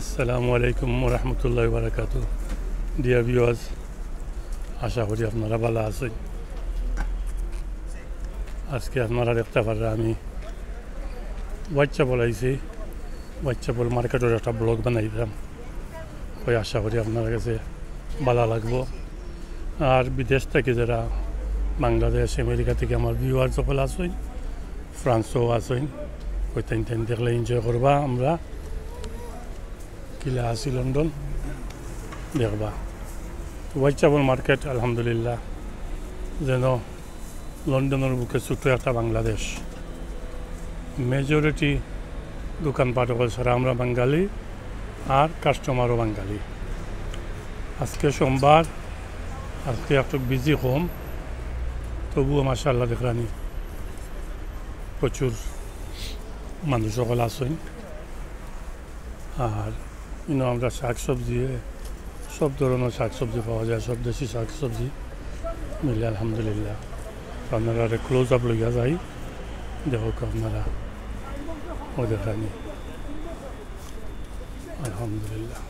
আসসালামু আলাইকুম রহমতুল্লাহ বারাকাত dear viewers আশা করি আপনারা ভালো আছেন। আজকে আপনারা দেখতে পারেন আমি হোয়াইট চাপল আইছি হোয়াইট চাপল মার্কেটের একটা ব্লগ বানাইলাম। ওই আশা করি আপনার কাছে ভালো লাগবো। আর বিদেশ থেকে যারা বাংলাদেশ, আমেরিকা থেকে আমার ভিউয়ার সকল আসেন ফ্রান্সও আসেন ওই টাইম টাইম দেখলে এনজয় করবা আমরা। কিলা আছি লন্ডন দেখবা হোয়াইট চাপল মার্কেট আলহামদুলিল্লাহ যেন লন্ডনের বুকে ছোট্ট একটা বাংলাদেশ মেজরিটি দোকানপাট সারা আমরা বাঙালি আর কাস্টমারও বাঙালি আজকে সোমবার আজকে একটু বিজি কম তবুও মাসাল্লাহ দেখলানি প্রচুর মানুষ সকল আসেন আর ইনো আমরা শাক সবজি সব ধরনের শাক সবজি পাওয়া যায়, সব দেশি শাক সবজি মিলে আলহামদুলিল্লাহ। আপনারা ক্লোজ আপ লইয়া যাই। দেখো আপনারা। ও দেখানি আলহামদুলিল্লাহ।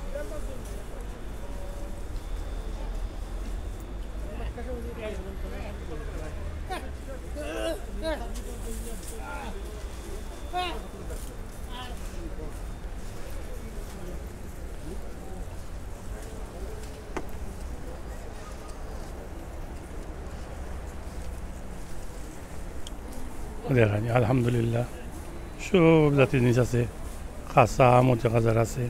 আলহামদুলিল্লাহ। সব জাতির জিনিস আছে। খাসা, মজা খাজার আছে।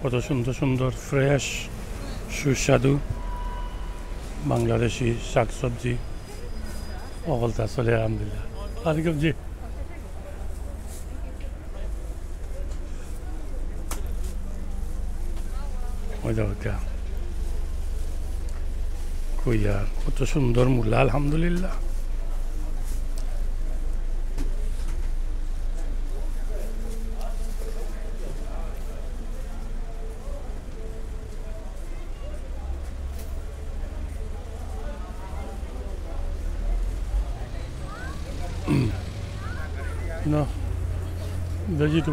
কত সুন্দর সুন্দর ফ্রেশ সুস্বাদু বাংলাদেশি শাক সবজি অকলতা চলে, আলহামদুলিল্লাহ। আর জি ওই দেখো কইয়ার কত সুন্দর মূল্য আলহামদুলিল্লাহ।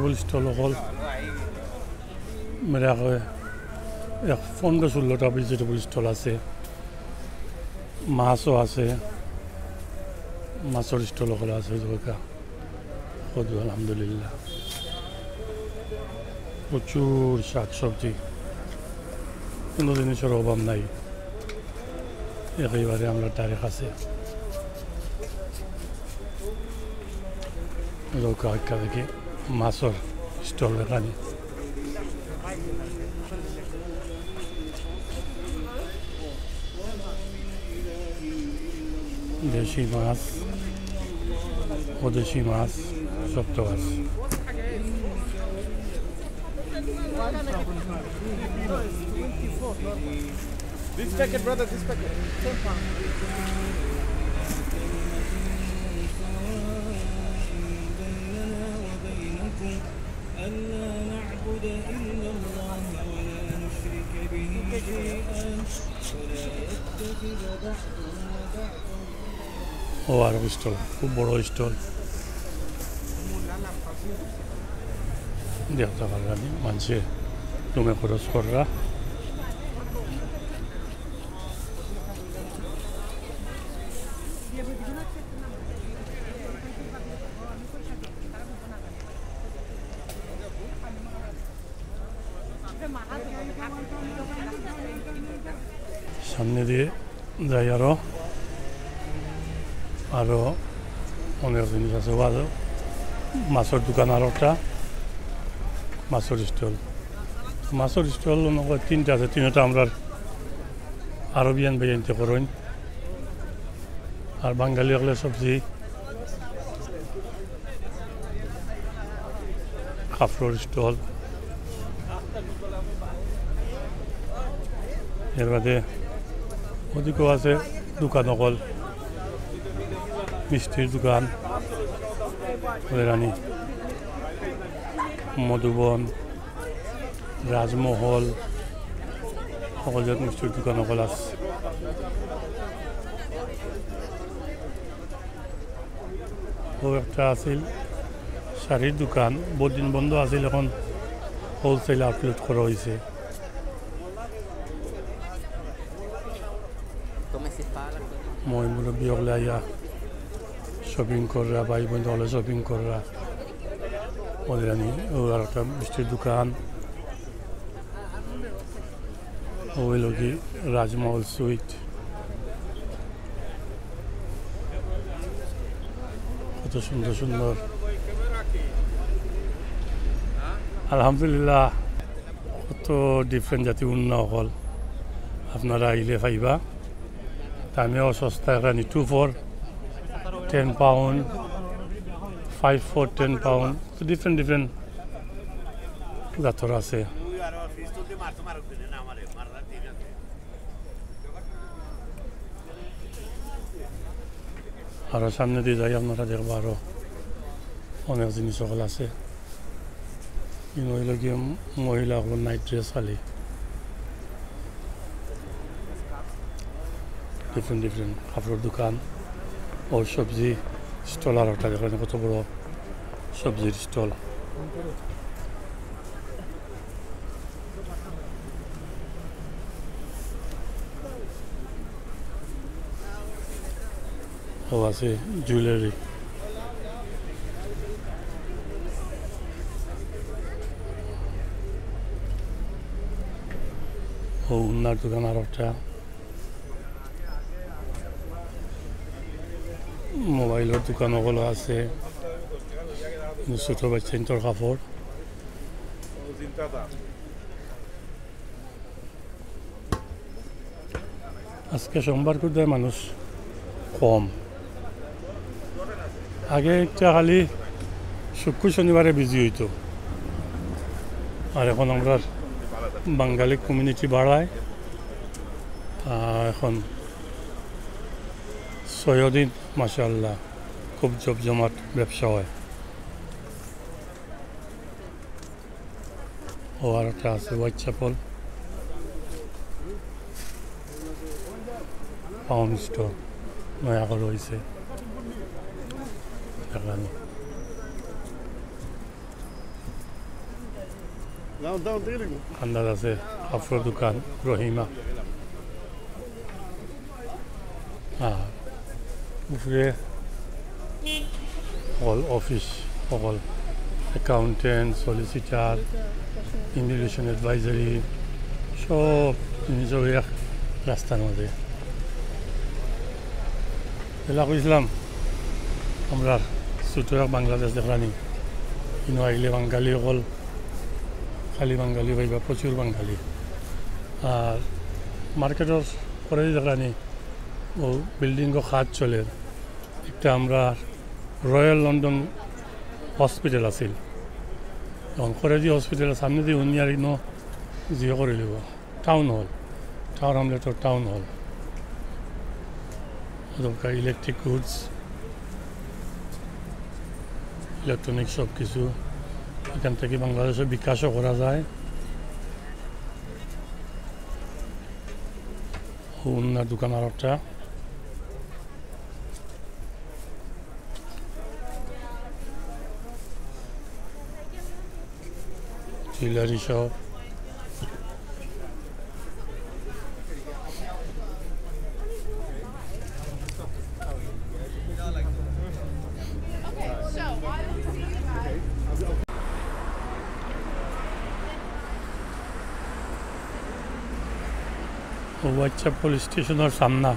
ভেজিটেবল স্টল অকল মেৰা এক ষোল্লটা ভেজিটেবল স্টল আছে। মাছও আছে। মাছৰ স্টল অকল আছে জগা সদু আলহামদুলিল্লাহ। প্রচুর শাক সবজি কোনো জিনিসের অভাব নাই। একেবারে আমরা তারিখ আছে। নৌকা একা দেখি। মাছর স্টল এখানে দেশি মাছ ওদেশি মাছ সব তো আছে This packet, brother, this packet. ألا نعبد إلا الله ولا نشرك به شيئا ولا يتخذ بعضنا بعضا O R stall খুব বড় স্টল দেখতে পারলাম মানুষে রুমে খরচ কররা সামনে দিয়ে যাই আরও। আরও অনেক জিনিস আছে। আরও মাছের দোকান আরও একটা। মাছের স্টল। মাছের স্টল তিনটা আছে। তিনটা আমরা আরবিয়ান বেরিয়ানিতে করেন আর বাঙালি হলে সবজি। কাপড়ের স্টল। এর বাদে ওদিকেও আছে দোকান অকল মিষ্টির দোকান রানী মধুবন রাজমহল সকল জাত মিষ্টির দোকান অকল আছে একটা আছিল শাড়ির দোকান বহুত দিন বন্ধ আছিল এখন হোলসেল আউটলেট করা হয়েছে হলে আইয়া শপিং করা ভাই বোন হলে শপিং করা ওদের আনি আর একটা মিষ্টির দোকান। ও হইল কি রাজমহল সুইট কত সুন্দর সুন্দর। আলহামদুলিল্লাহ, কত ডিফারেন্ট জাতি উন্ন হল। আপনারা আইলে পাইবা। আমি সস্তা কাৰণে two for ten pound five for ten pound different different জাতৰ আছে আৰু চামনে দি যায় আপোনাৰ দেখিব আৰু অনেক জিনিসসকল আছে ইনলৈকে মহিলাসকল নাইট ড্ৰেছ খালী ডিফারেন্ট ডিফারেন্ট কাপড়ের দোকান ও সবজি স্টল আর একটা যেখানে কত বড় সবজির স্টল ও আছে জুয়েলারি ও উন্নার দোকান আর একটা। মোবাইলের দোকান ওগুলো আছে ছোটো বাচ্চা ইন্তর কাপড়। আজকে সোমবার করে মানুষ কম। আগে একটা খালি শুক্র শনিবারে বিজি হইতো। আর এখন আমরা বাঙালি কমিউনিটি বাড়ায়। এখন ছয়দিন মাসাল্লাহ খুব জমজমাট ব্যবসা হয়। ও আর একটা আছে হোয়াইট চ্যাপল পাউন্ড স্টোর নয়া করে হয়েছে দেখানি। Down, down, take it. আন্দাজ আছে কাপড়ের দোকান রহিমা। উপরে অল অফিস অকল অ্যাকাউন্টেন্ট সলিসিটার ইমিগ্রেশন অ্যাডভাইজারি সব এক রাস্তার মধ্যে। এলা কইছিলাম আমরা ছোটো বাংলাদেশ দেখলানি কিন্তু আইলে বাঙালি অকল, খালি বাঙালি পাইবা প্রচুর বাঙালি। আর মার্কেটের পরে দেখানি ও বিল্ডিংও খাত চলে। একটা আমরা রয়্যাল লন্ডন হসপিটাল আছিল। দিয়ে হসপিটালের সামনে দিয়ে উনিয়ার ইনো জিও করে লিব। টাউন হল টাউন হামলেটর টাউন হল দরকার ইলেকট্রিক গুডস ইলেকট্রনিক সব কিছু। এখান থেকে বাংলাদেশের বিকাশও করা যায়। উন্নার দোকান আর জুয়েলারি শপ হোয়াইটচাপল স্টেশনের সামনা।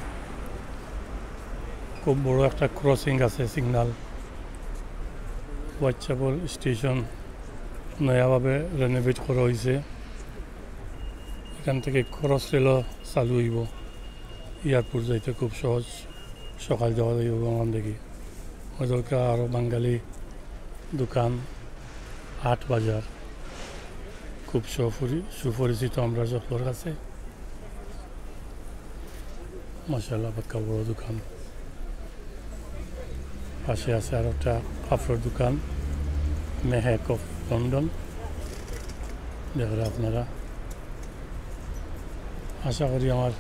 খুব বড় একটা ক্রসিং আছে সিগনাল হোয়াইটচাপল স্টেশন। নয়াভাবে রেনোভেট করা হয়েছে এখান থেকে ক্রস রেলও চালু হইব। এয়ারপোর্ট যাইতে খুব সহজ। সকাল যাওয়া যাইব আমার দেখি। ওদেরকে আরও বাঙালি দোকান হাট বাজার। খুব সুপরি সুপরিচিত আমরা সকলের কাছে। মাসাল্লাহ পাক্কা বড় দোকান। পাশে আছে আর একটা কাপড়ের দোকান, মেহেক অফ লন্ডন দেখলে আপনারা আশা করি আমার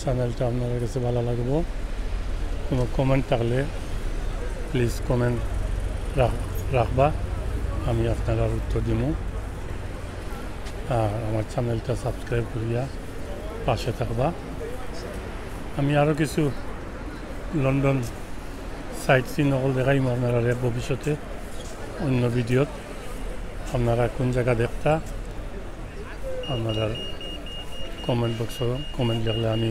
চ্যানেলটা আপনাদের কাছে ভালো লাগবো। কোনো কমেন্ট থাকলে প্লিজ কমেন্ট রাখবা, আমি আপনারা উত্তর দিব আর আমার চ্যানেলটা সাবস্ক্রাইব করিয়া পাশে থাকবা। আমি আরও কিছু লন্ডন সাইট সিন সকল দেখাইম আপনারা ভবিষ্যতে অন্য ভিডিওত আপনারা কোন জায়গা দেখতা, আপনারা কমেন্ট বক্স কমেন্ট লিখলে আমি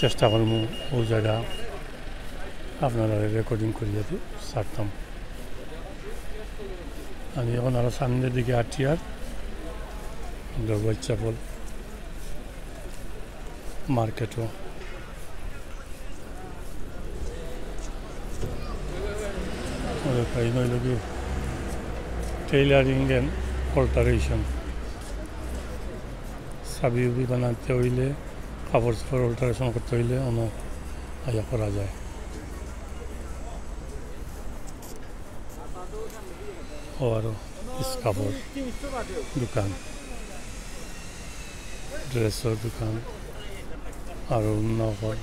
চেষ্টা করব ও জায়গা আপনারা রেকর্ডিং করিয়ে ছাড়তাম। আমি এখন আরও সামনের দিকে আটটি আর চ্যাপল মার্কেটও নইল কি টেইলারিং অ্যান্ড অল্টারেশন সাবি উবি বানাতে হইলে কাপড় চাপড় অল্টারেশন করতে হইলে অন্য আয়া করা যায় ও আরও কাপড় দোকান ড্রেসর দোকান আরও অন্য ঘর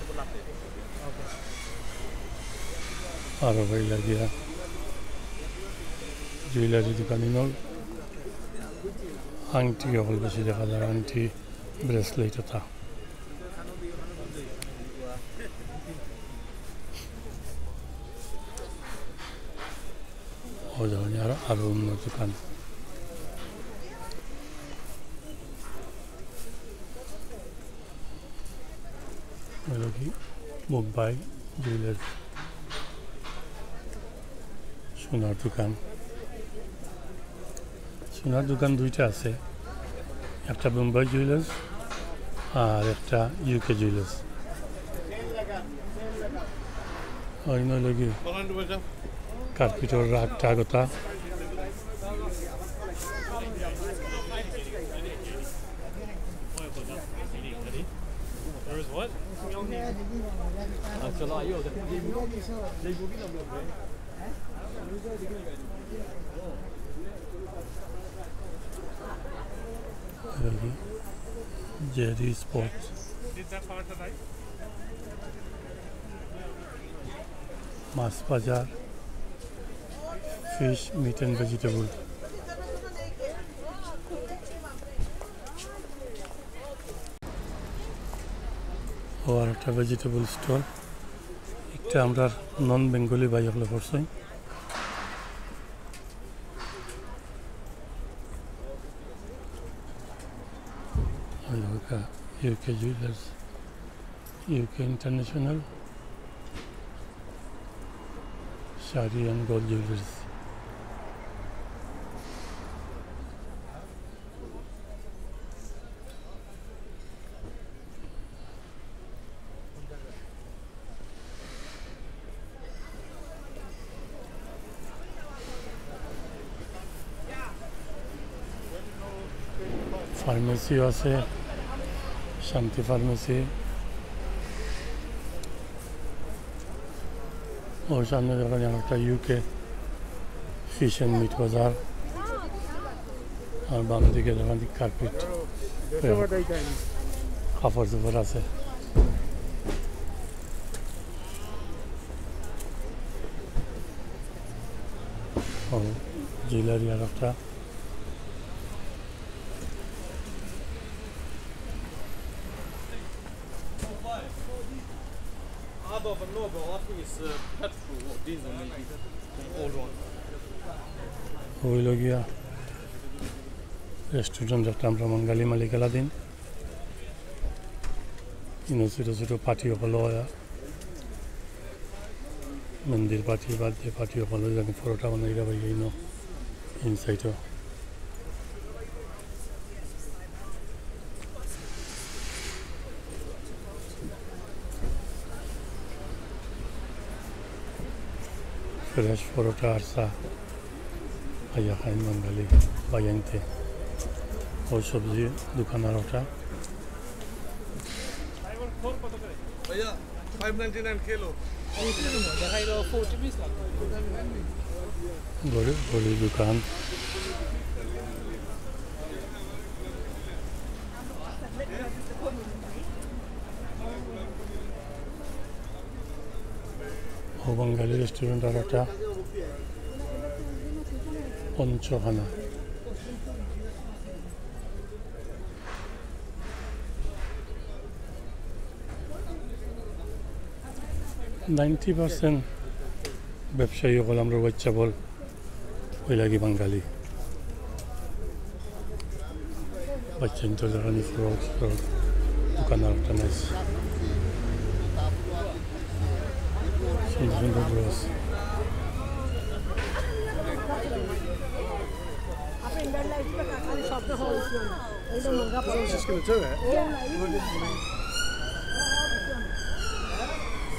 লাগিয়া জুয়েলারি দোকান ইনল আংটি অকল বেশি দেখা যায়, আংটি, ব্রেসলেট এটা। ধরনের আরও অন্য দোকান মুম্বাই জুয়েলারি সোনার দোকান। সোনার দোকান দুইটা আছে একটা মুম্বাই জুয়েলার্স আর একটা ইউকে জুয়েলার্স ওই নইলে কি কার্পিটর রাগটা আগতা হলো জেরি স্পোর্টস মাছ বাজার ফিশ মিট ভেজিটেবল ও আর একটা ভেজিটেবল স্টল একটা আমরা নন বেঙ্গলি ভাই হলে করছই UK jewellers UK international sari and gold jewellers ফার্মেসিও আছে শান্তি ফার্মেসি ওর সামনে দেখেন একটা ইউকে ফিশ অ্যান্ড মিট বাজার আর বাম দিকে দেখেন কার্পেট কাপড় চোপড় আছে ও জুয়েলারি আর একটা Other I think it's uh, petrol or diesel maybe. The old one. হইল গিয়া রেস্টুরেন্ট একটা আমরা মঙ্গালি মালিকালা দিন ইনো ছোটো ছোটো পার্টি সকলো হয় আর চা আইয়া খাইন বাঙালি বাগানতে ও সবজি দোকান আর ওটা Yeah, 599 kilo. গড়ি গড়ি দোকান ও বাঙালি রেস্টুরেন্ট আর একটা পঞ্চখানা। নাইনটি পার্সেন্ট ব্যবসায়ীসকল আমরা বাচ্চা বল, ওই লাগি বাঙালি। বাচ্চা ইন্টারজারানি ফ্রক ফ্রক দোকান আর একটা নাইস। সুন্দর সুন্দর ড্রেস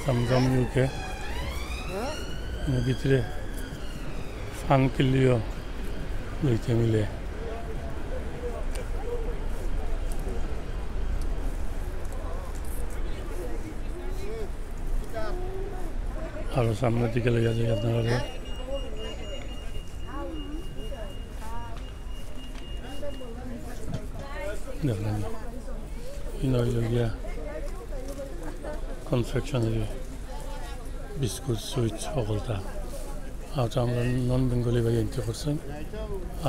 জমজম ইউকে এর ভিতরে ফান কিনলেও দুইতে মিলে আরও সামনের দিকে লেগে যায় আপনারা দেখলেন ইন হইল গিয়া কনফেকশনারি বিস্কুট সুইট সকলটা আর তো আমরা নন বেঙ্গলি ভাই এনতে করছেন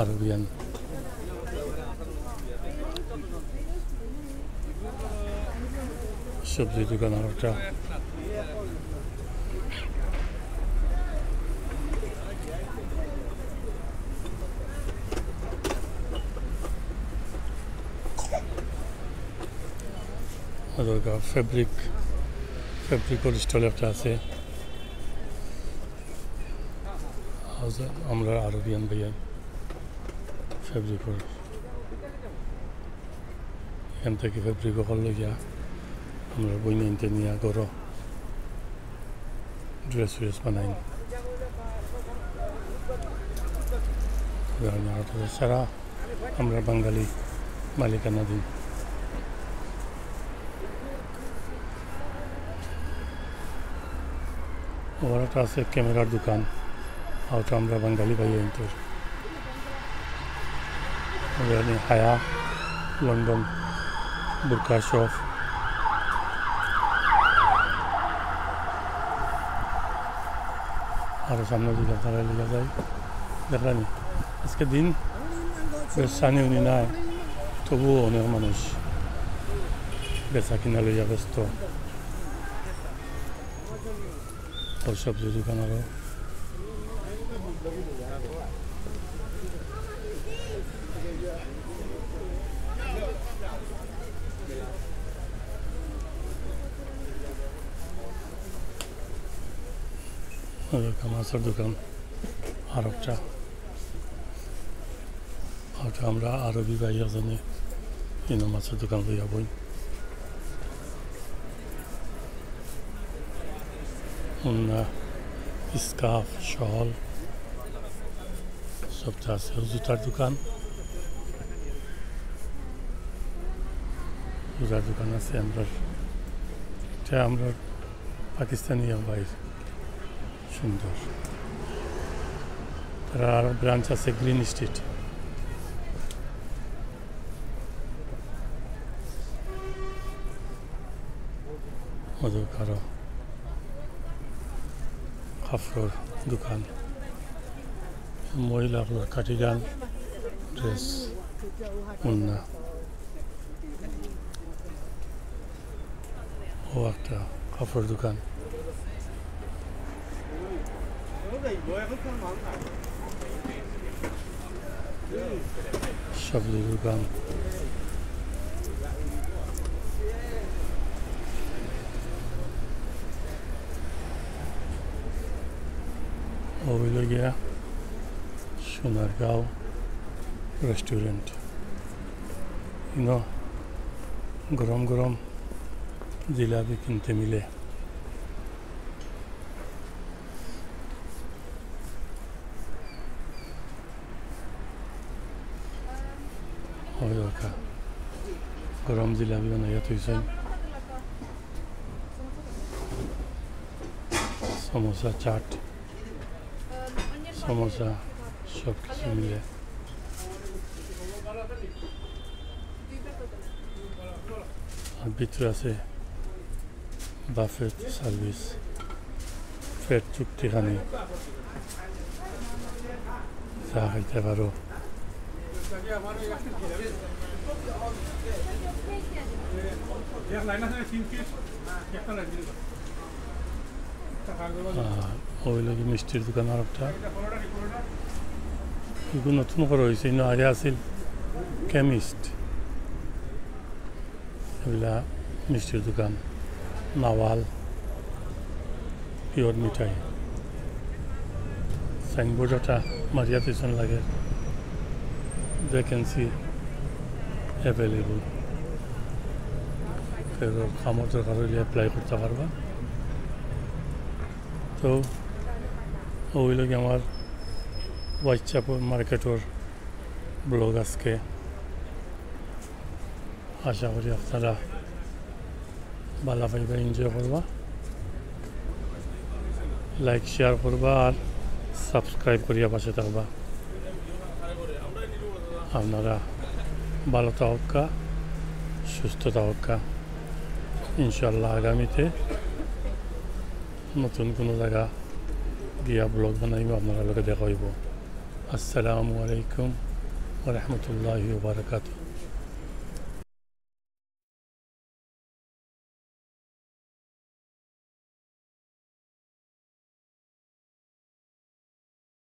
আরবিয়ান সবজি দোকান আর একটা দরকার ফেব্রিক ফেব্রিকর স্টল আছে আমরা আরবিয়ান ভাইয়া ফেব্রিকর এখান থেকে ফেব্রিক করলে গিয়া আমরা বই নিতে নিয়ে করো ড্রেস ফ্রেস বানাই ছাড়া আমরা বাঙালি মালিকানা দিই ওর একটা আছে ক্যামেরার দোকান ওটা আমরা বাঙালি ভাই এনতর ওখানে হায়া লন্ডন বুরকা শপ আরও সামনের দিকে আপনারা লেগে যায় দেখলানি আজকে দিন বেশ সানি উনি নাই তবুও অনেক মানুষ বেচা কিনা লইয়া ব্যস্ত ওর সবজি দোকান আরও ওটা মাছের দোকান, আর একটা। আমরা আরবি ভাইয়া জানি, ইনো মাছের দোকান লইয়া বই উন্না স্কার্ফ শল সবটা আছে জুতার দোকান জুতার দোকান আছে আমরা এটা আমরা পাকিস্তানি বাইর সুন্দর তারা আর ব্রাঞ্চ আছে গ্রিন স্ট্রিট ওদের কারও কাপড়র দোকান মহিলাগুলোর কাটিগান ড্রেস উন্না ও একটা কাপড় দোকান সবজি দোকান হইল গিয়া সোনারগাঁও রেস্টুরেন্ট ইন গরম গরম জিলাপি কিনতে মিলে হয় দরকার গরম জিলাপি বানাইয়া থৈছে সমোসা চাট সমোসা সব কিছু মিলে। আর ভিতরে আছে বাফেট সার্ভিস ফেট। চুক্তিখানি চা খাইতে পারো আর ওই লাগে মিষ্টির দোকান আর একটা এগুলো নতুন করে হয়েছে ইনো আগে আছিল কেমিস্ট এগুলা মিষ্টির দোকান নাওয়াল পিওর মিঠাই সাইনবোর্ড একটা মারিয়া পিছন লাগে অ্যাভেলেবল ফেরত কামত দরকার হইলে অ্যাপ্লাই করতে পারবা তো ওই লাগে আমার হোয়াটসঅ্যাপ মার্কেটর ব্লগ আজকে। আশা করি আপনারা ভালো পাইবা এনজয় করবা। লাইক শেয়ার করবা আর সাবস্ক্রাইব করিয়া পাশে থাকবা। আপনারা ভালো থাকা সুস্থ থাকা ইনশাল্লাহ আগামীতে নতুন কোনো জায়গা গিয়া ব্লগ বানাইব আপনারা লোকে দেখা হইব আসসালামু আলাইকুম রহমতুল্লাহ বারকাতুহ